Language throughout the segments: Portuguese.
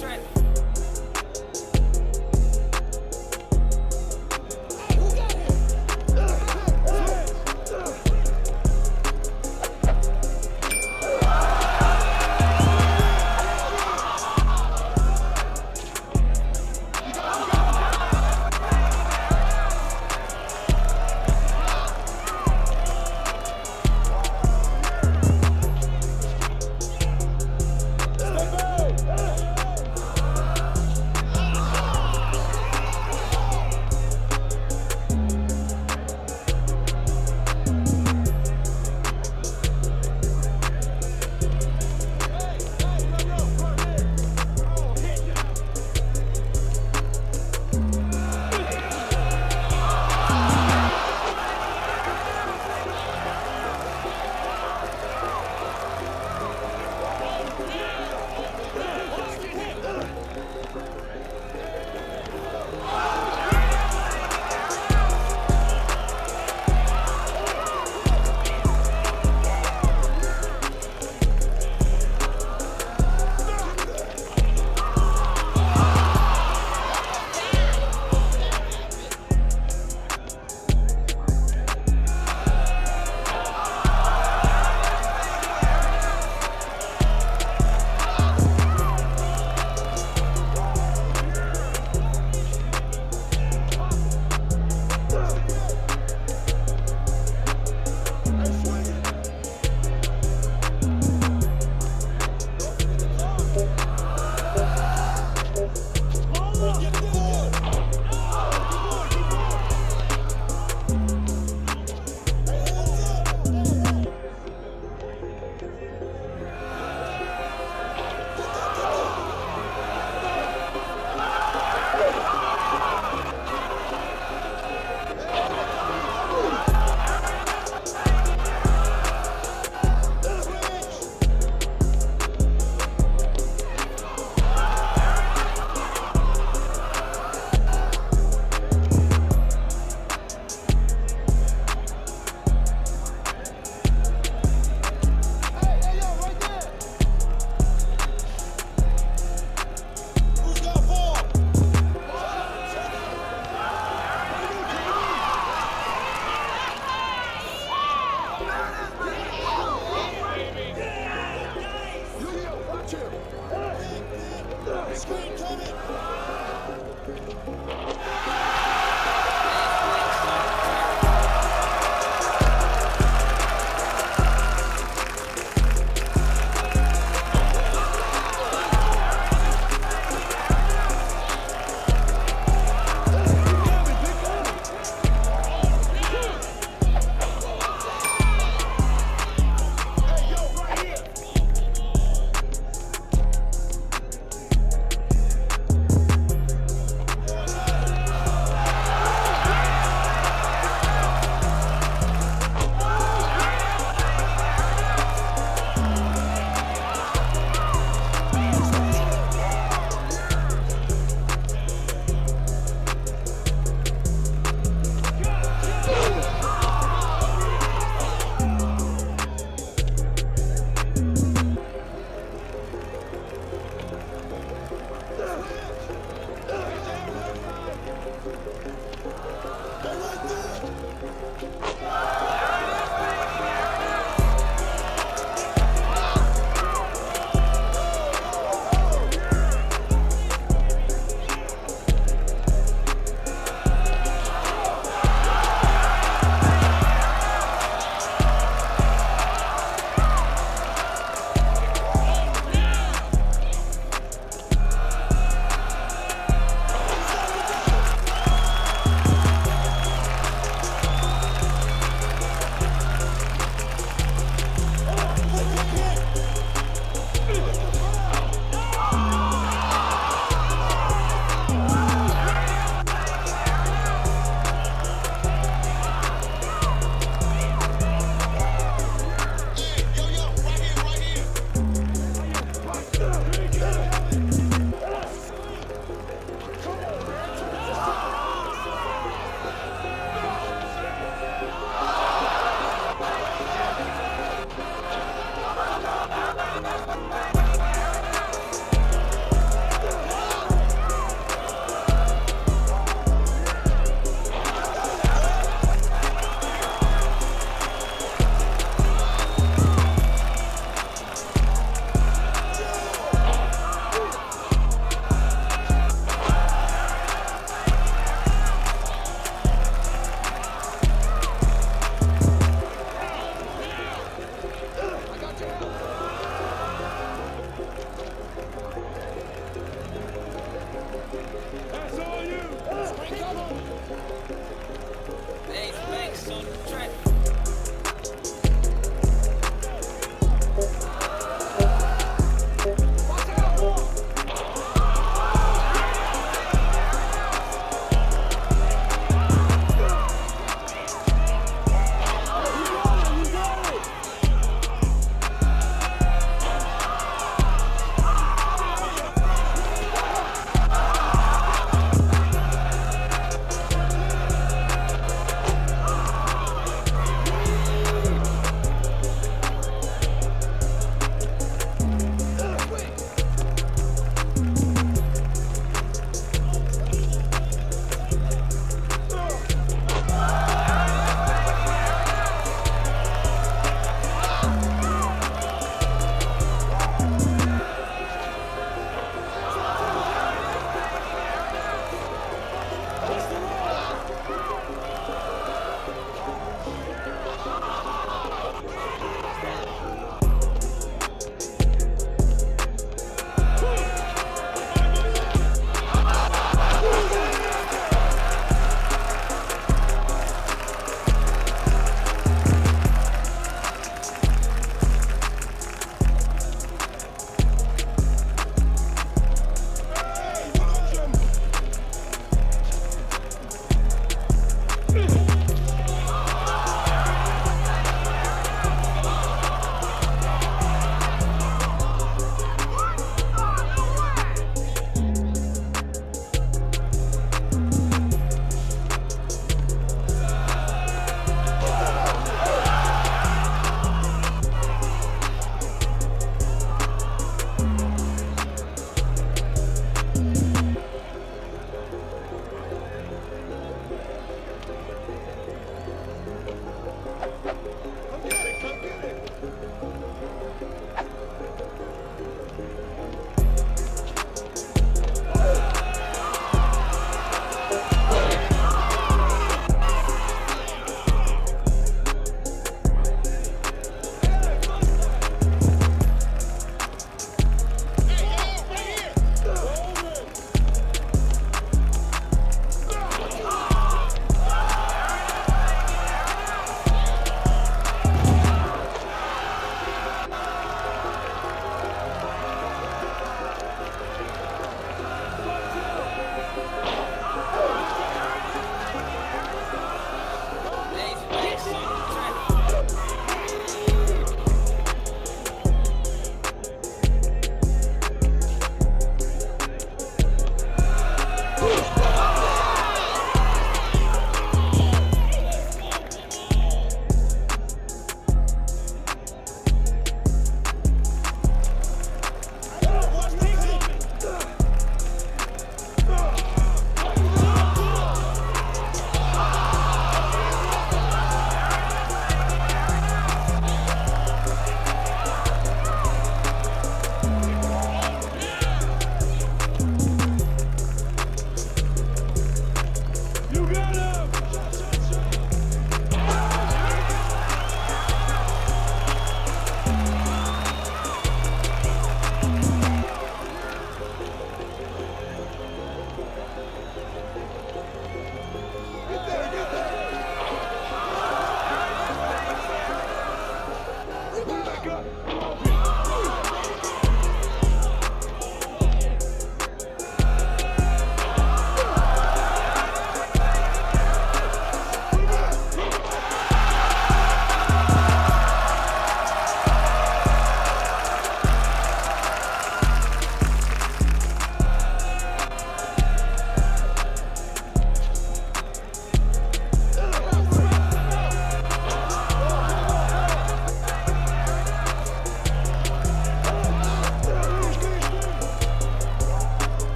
Dread.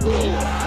Gol!